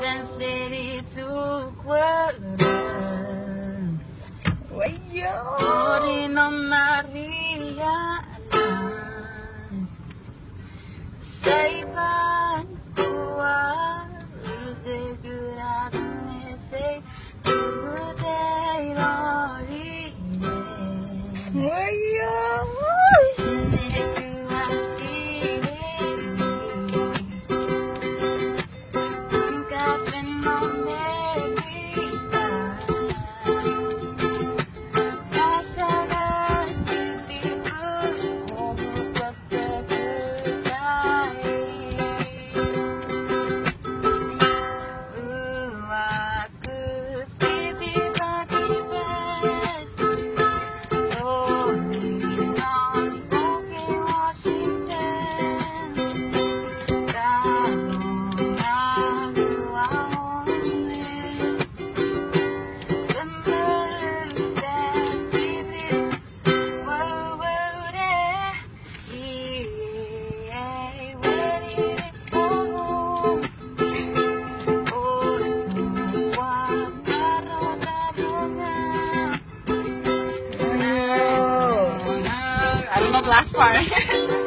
dan city to quarter. Wayo! Ori no marianas. Saiban kuwa Uzegurane se Ubudei lorine Wayo! I don't know the last part.